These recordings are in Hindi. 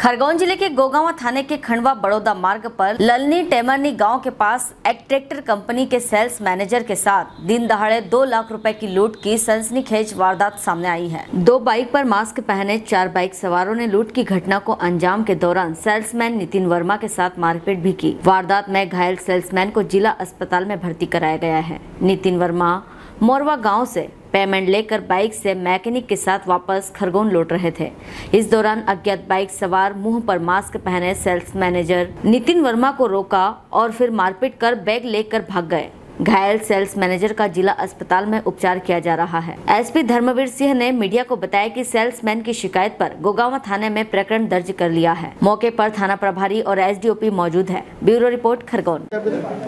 खरगोन ज़िले के गोगावा थाने के खंडवा बड़ौदा मार्ग पर ललनी टेमरनी गाँव के पास एक ट्रैक्टर कंपनी के सेल्स मैनेजर के साथ दिन दहाड़े दो लाख रुपए की लूट की सनसनीखेज वारदात सामने आई है। दो बाइक पर मास्क पहने चार बाइक सवारों ने लूट की घटना को अंजाम के दौरान सेल्समैन नितिन वर्मा के साथ मारपीट भी की। वारदात में घायल सेल्समैन को जिला अस्पताल में भर्ती कराया गया है। नितिन वर्मा, मोरवा गाँव से पेमेंट लेकर बाइक से मैकेनिक के साथ वापस खरगोन लौट रहे थे। इस दौरान अज्ञात बाइक सवार मुँह पर मास्क पहने सेल्स मैनेजर नितिन वर्मा को रोका और फिर मारपीट कर बैग लेकर भाग गए। घायल सेल्स मैनेजर का जिला अस्पताल में उपचार किया जा रहा है। एसपी धर्मवीर सिंह ने मीडिया को बताया कि सेल्समैन की शिकायत पर गोगावा थाने में प्रकरण दर्ज कर लिया है। मौके पर थाना प्रभारी और एसडीओपी मौजूद है। Bureau report, Khargone.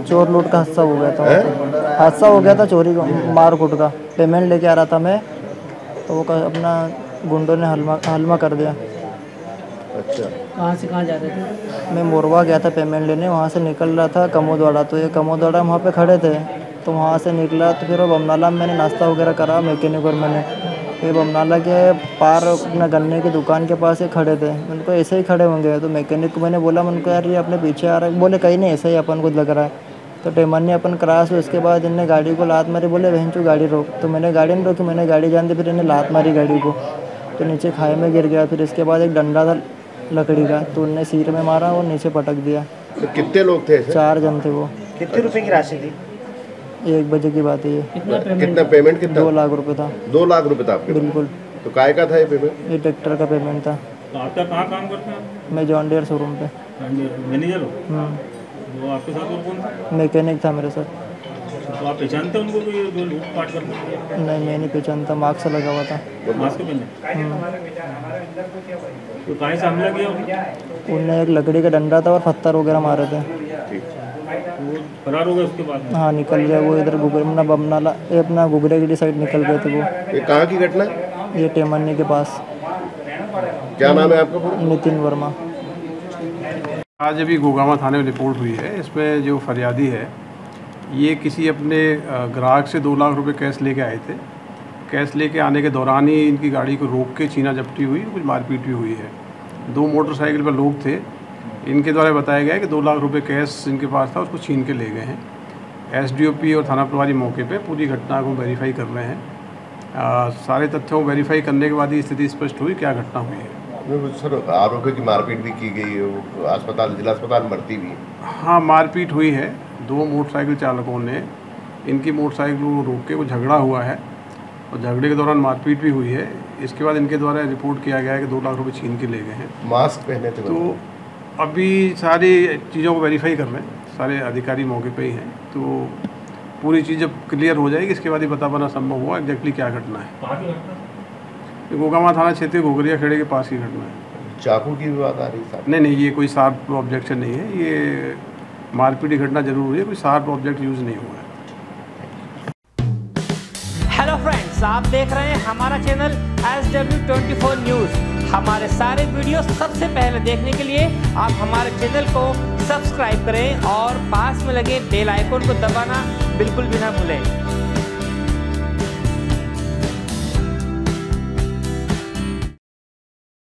चोर लूट का हादसा हो गया था हादसा हो गया था चोरी मार कुट का। पेमेंट लेके आ रहा था मैं तो वो अपना गुंडों ने हलमा हलमा कर दिया। अच्छा। कहाँ से कहाँ जा रहे थे? मैं मोरवा गया था पेमेंट लेने वहाँ से निकल रहा था कमोदवाड़ा। तो ये कमोदवाड़ा वहाँ पे खड़े थे तो वहाँ से निकला तो फिर वो बमनाला में मैंने नाश्ता वगैरह करा मैकेनिक और मैंने। फिर बमनाला के पार अपना गन्ने की दुकान के पास ही खड़े थे। उनको ऐसे ही खड़े होंगे? तो मैकेनिक को मैंने बोला उनको यार ये अपने पीछे आ रहा है। बोले कहीं नहीं ऐसा ही अपन को लग रहा है। तो टेमन ने अपन क्रॉस हुए उसके बाद इनने गाड़ी को लात मारी बोले बहन चो गाड़ी रोक। तो मैंने गाड़ी नहीं रोकी मैंने गाड़ी जान दी फिर इन्हें लात मारी गाड़ी को। तो नीचे खाई में गिर गया फिर इसके बाद एक डंडा था लकड़ी का तो उनने सिर में मारा और नीचे पटक दिया। तो कितने लोग थे ऐसे चार जन थे वो। कितने रुपए की राशि थी? एक बजे की बात है ये। कितना पेमेंट कितना दो लाख रुपए था। दो लाख रुपए था आपके बिल्कुल। तो काय का था ये पेमेंट ये ट्रैक्टर का पेमेंट था। तो आपका कहाँ काम करते हैं? मैं जॉन डियर शोरूम पे। मैनेजर हो? वो आपके साथ और कौन मैकेनिक था मेरे साथ। तो आप पहचानते उनको कि जो लूट पाट करते नहीं मैं नहीं पहचानता मास्क लगा हुआ था। मास्क पहने हम्म, तो कहाँ से हमला किया उन्होंने? उनने एक लकड़ी का डंडा था और पत्थर वगैरह मारे थे। तो फरार हो गए उसके बाद? हाँ निकल गए वो इधर गुगरे अपना बमनाला ये अपना गुगरे की साइड निकल गए थे वो। ये कहाँ की घटना? ये टेमन्नी के पास। क्या नाम है आपका पूरा? नितिन वर्मा। आज अभी गोगावा थाने में रिपोर्ट हुई है। इसमें जो फरियादी है ये किसी अपने ग्राहक से दो लाख रुपए कैश लेके आए थे। कैश लेके आने के दौरान ही इनकी गाड़ी को रोक के छीना झपटी हुई कुछ मारपीट भी हुई है। दो मोटरसाइकिल पर लोग थे। इनके द्वारा बताया गया है कि दो लाख रुपए कैश इनके पास था उसको छीन के ले गए हैं। एसडीओपी और थाना प्रभारी मौके पे पूरी घटना को वेरीफाई कर रहे हैं। अ, सारे तथ्यों को वेरीफाई करने के बाद ही स्थिति स्पष्ट हुई क्या घटना हुई है। सर आरोपियों की मारपीट भी की गई है वो अस्पताल जिला अस्पताल भर्ती भी हाँ मारपीट हुई है। दो मोटरसाइकिल चालकों ने इनकी मोटरसाइकिल को रोक के वो झगड़ा हुआ है और झगड़े के दौरान मारपीट भी हुई है। इसके बाद इनके द्वारा रिपोर्ट किया गया है कि दो लाख रुपए छीन के ले गए हैं। मास्क पहने थे तो मतलब। अभी सारी चीज़ों को वेरीफाई कर रहे हैं। सारे अधिकारी मौके पे ही हैं। तो पूरी चीज़ जब क्लियर हो जाएगी इसके बाद ही पता पाना संभव हुआ एग्जैक्टली क्या घटना है। गोगामा थाना क्षेत्र घुघरिया खेड़े के पास की घटना है। चाकू की भी बात आ रही साहब नहीं नहीं ये कोई साफ़ ऑब्जेक्शन नहीं है। ये मारपीट घटना ज़रूर हुई है, कोई शार्प ऑब्जेक्ट यूज़ नहीं हुआ है। हेलो फ्रेंड्स आप देख रहे हैं हमारा channel S W twenty four news हमारे सारे वीडियो सबसे पहले देखने के लिए आप हमारे चैनल को सब्सक्राइब करें और पास में लगे बेल आइकोन को दबाना बिल्कुल भी ना भूलें।